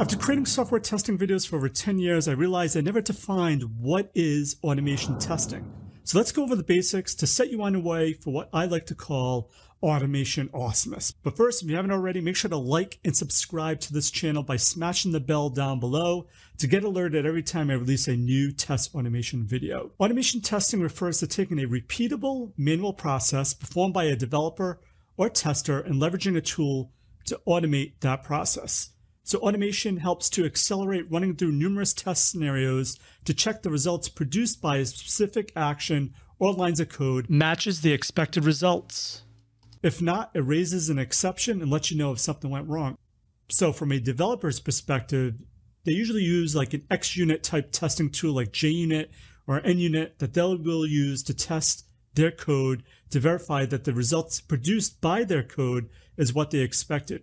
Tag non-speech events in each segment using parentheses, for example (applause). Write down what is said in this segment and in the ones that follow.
After creating software testing videos for over 10 years, I realized I never defined what is automation testing. So let's go over the basics to set you on the way for what I like to call automation awesomeness. But first, if you haven't already, make sure to like and subscribe to this channel by smashing the bell down below to get alerted every time I release a new test automation video. Automation testing refers to taking a repeatable manual process performed by a developer or tester and leveraging a tool to automate that process. So automation helps to accelerate running through numerous test scenarios to check the results produced by a specific action or lines of code matches the expected results. If not, it raises an exception and lets you know if something went wrong. So from a developer's perspective, they usually use like an XUnit type testing tool like JUnit or NUnit that they will use to test their code to verify that the results produced by their code is what they expected.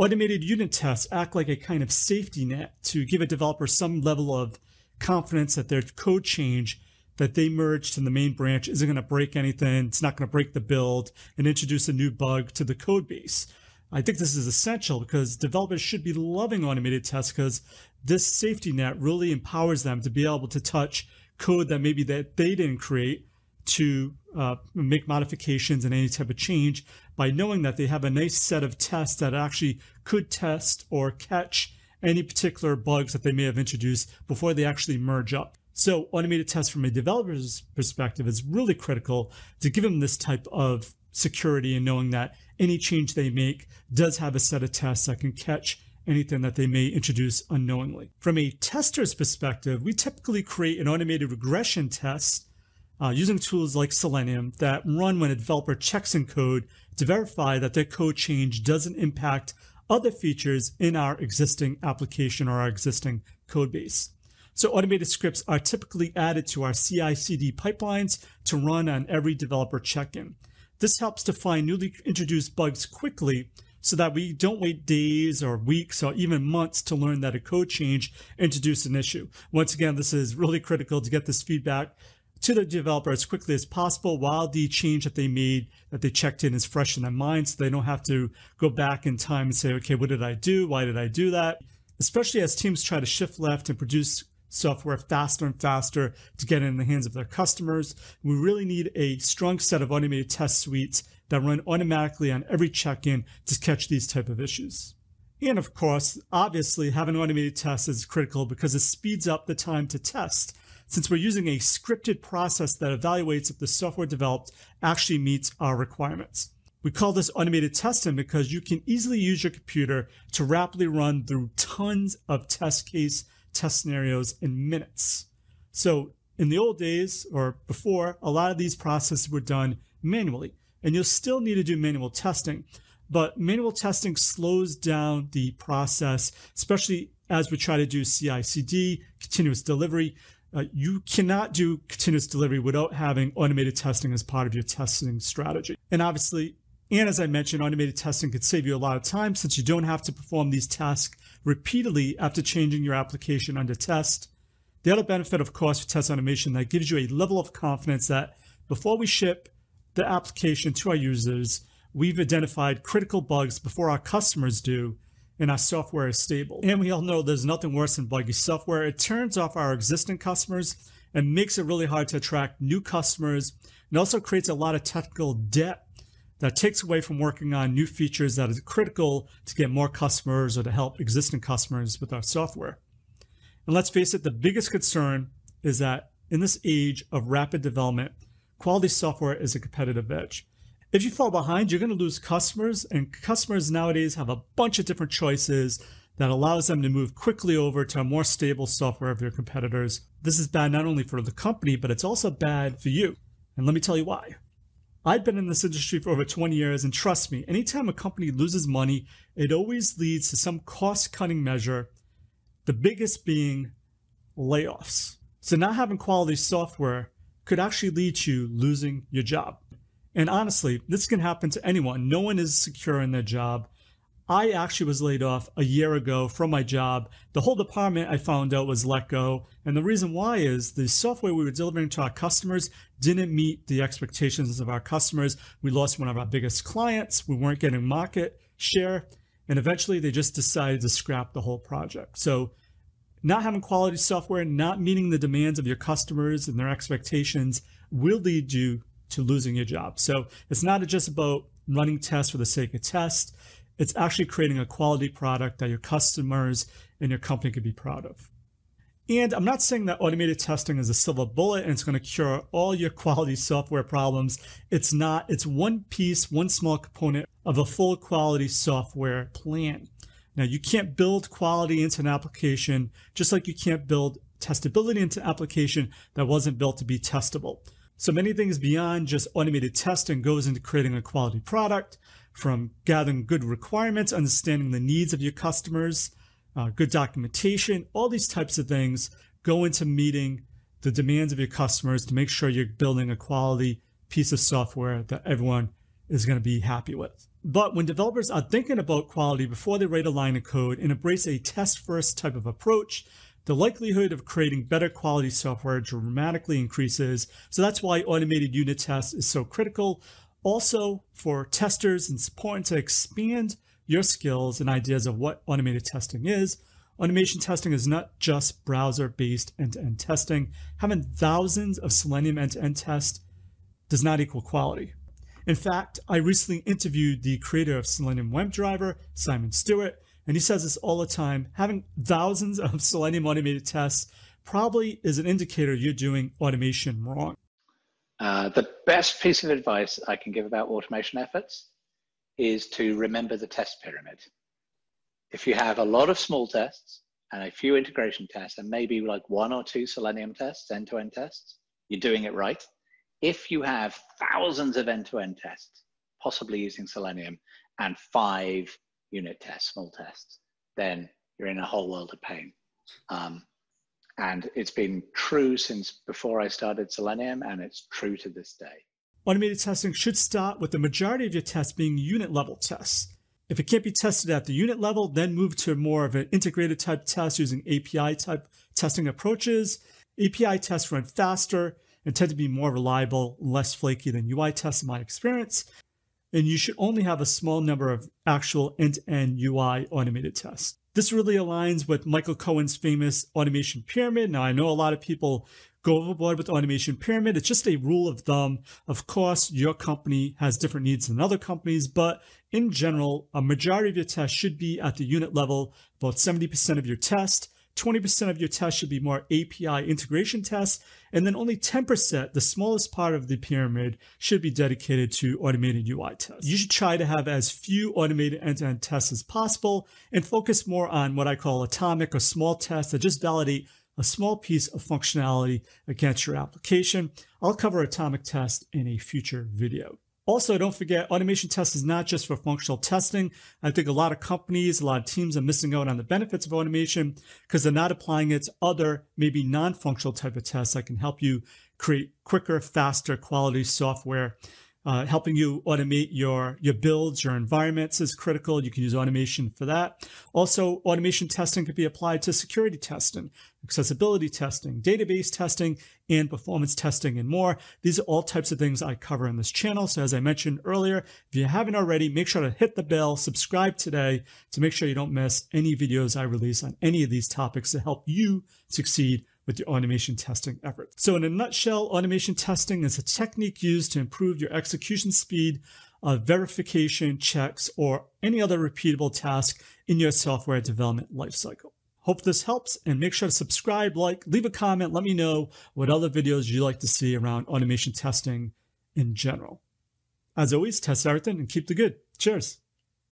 Automated unit tests act like a kind of safety net to give a developer some level of confidence that their code change that they merged in the main branch isn't going to break anything. It's not going to break the build and introduce a new bug to the code base. I think this is essential because developers should be loving automated tests because this safety net really empowers them to be able to touch code that maybe that they didn't create to uh, make modifications and any type of change by knowing that they have a nice set of tests that actually could test or catch any particular bugs that they may have introduced before they actually merge up. So automated tests from a developer's perspective is really critical to give them this type of security and knowing that any change they make does have a set of tests that can catch anything that they may introduce unknowingly. From a tester's perspective, we typically create an automated regression test uh, using tools like Selenium that run when a developer checks in code to verify that their code change doesn't impact other features in our existing application or our existing code base. So automated scripts are typically added to our CI/CD pipelines to run on every developer check-in. This helps to find newly introduced bugs quickly so that we don't wait days or weeks or even months to learn that a code change introduced an issue. Once again, this is really critical to get this feedback to the developer as quickly as possible while the change that they made that they checked in is fresh in their mind so they don't have to go back in time and say okay what did i do? Why did i do that? Especially as teams try to shift left and produce software faster and faster to get in the hands of their customers. We really need a strong set of automated test suites that run automatically on every check-in to catch these type of issues. And of course obviously having automated tests is critical because it speeds up the time to test since we're using a scripted process that evaluates if the software developed actually meets our requirements. We call this automated testing because you can easily use your computer to rapidly run through tons of test case test scenarios in minutes. So in the old days or before, a lot of these processes were done manually, and you'll still need to do manual testing. But manual testing slows down the process, especially as we try to do CI CD, continuous delivery. Uh, you cannot do continuous delivery without having automated testing as part of your testing strategy. And obviously, and as I mentioned, automated testing could save you a lot of time since you don't have to perform these tasks repeatedly after changing your application under test. The other benefit, of course, for test automation that gives you a level of confidence that before we ship the application to our users, we've identified critical bugs before our customers do and our software is stable. And we all know there's nothing worse than buggy software. It turns off our existing customers and makes it really hard to attract new customers and also creates a lot of technical debt that takes away from working on new features that is critical to get more customers or to help existing customers with our software. And let's face it, the biggest concern is that in this age of rapid development, quality software is a competitive edge. If you fall behind, you're going to lose customers, and customers nowadays have a bunch of different choices that allows them to move quickly over to a more stable software of their competitors. This is bad not only for the company, but it's also bad for you. And let me tell you why. I've been in this industry for over 20 years, and trust me, anytime a company loses money, it always leads to some cost cutting measure, the biggest being layoffs. So, not having quality software could actually lead to losing your job. And honestly, this can happen to anyone. No one is secure in their job. I actually was laid off a year ago from my job. The whole department I found out was let go. And the reason why is the software we were delivering to our customers didn't meet the expectations of our customers. We lost one of our biggest clients. We weren't getting market share. And eventually they just decided to scrap the whole project. So not having quality software, not meeting the demands of your customers and their expectations will lead you to losing your job. So it's not just about running tests for the sake of tests. It's actually creating a quality product that your customers and your company can be proud of. And I'm not saying that automated testing is a silver bullet and it's going to cure all your (laughs) quality software problems. It's not. It's one piece, one small component of a full quality software plan. Now, you can't build quality into an application just like you can't build testability into an application that wasn't built to be testable. So many things beyond just automated testing goes into creating a quality product, from gathering good requirements, understanding the needs of your customers, uh, good documentation, all these types of things go into meeting the demands of your customers to make sure you're building a quality piece of software that everyone is going to be happy with. But when developers are thinking about quality before they write a line of code and embrace a test first type of approach, the likelihood of creating better quality software dramatically increases. So that's why automated unit tests is so critical. Also, for testers, it's important to expand your skills and ideas of what automated testing is. Automation testing is not just browser based end to end testing. Having thousands of Selenium end to end tests does not equal quality. In fact, I recently interviewed the creator of Selenium WebDriver, Simon Stewart, and he says this all the time. Having thousands of (laughs) Selenium automated tests probably is an indicator you're doing automation wrong. Uh, the best piece of advice I can give about automation efforts is to remember the test pyramid. If you have a lot of small tests and a few integration tests and maybe like one or two Selenium tests, end-to-end tests, you're doing it right if you have thousands of end-to-end tests, possibly using Selenium, and five unit tests, small tests, then you're in a whole world of pain. Um, and it's been true since before I started Selenium, and it's true to this day. Automated testing should start with the majority of your tests being unit level tests. If it can't be tested at the unit level, then move to more of an integrated type test using API type testing approaches. API tests run faster and tend to be more reliable, less flaky than UI tests in my experience. And you should only have a small number of actual end-to-end UI automated tests. This really aligns with Michael Cohn's famous automation pyramid. Now, I know a lot of people go overboard with the automation pyramid. It's just a rule of thumb. Of course, your company has different needs than other companies, but in general, a majority of your tests should be at the unit level, about 70% of your test 20% of your tests should be more API integration tests, and then only 10%, the smallest part of the pyramid, should be dedicated to automated UI tests. You should try to have as few automated end-to-end tests as possible and focus more on what I call atomic or small tests that just validate a small piece of functionality against your application. I'll cover atomic tests in a future video. Also, don't forget, automation test is not just for functional testing. I think a lot of companies, a lot of teams are missing out on the benefits of automation because they're not applying it to other, maybe non-functional type of tests that can help you create quicker, faster quality software uh, helping you automate your, your builds, your environments is critical. You can use automation for that. Also, automation testing could be applied to security testing, accessibility testing, database testing, and performance testing and more. These are all types of things I cover in this channel. So as I mentioned earlier, if you haven't already, make sure to hit the bell, subscribe today to make sure you don't miss any videos I release on any of these topics to help you succeed with your automation testing efforts. So in a nutshell, automation testing is a technique used to improve your execution speed of verification checks or any other repeatable task in your software development lifecycle. Hope this helps and make sure to subscribe, like, leave a comment, let me know what other videos you'd like to see around automation testing in general. As always, test everything and keep the good. Cheers.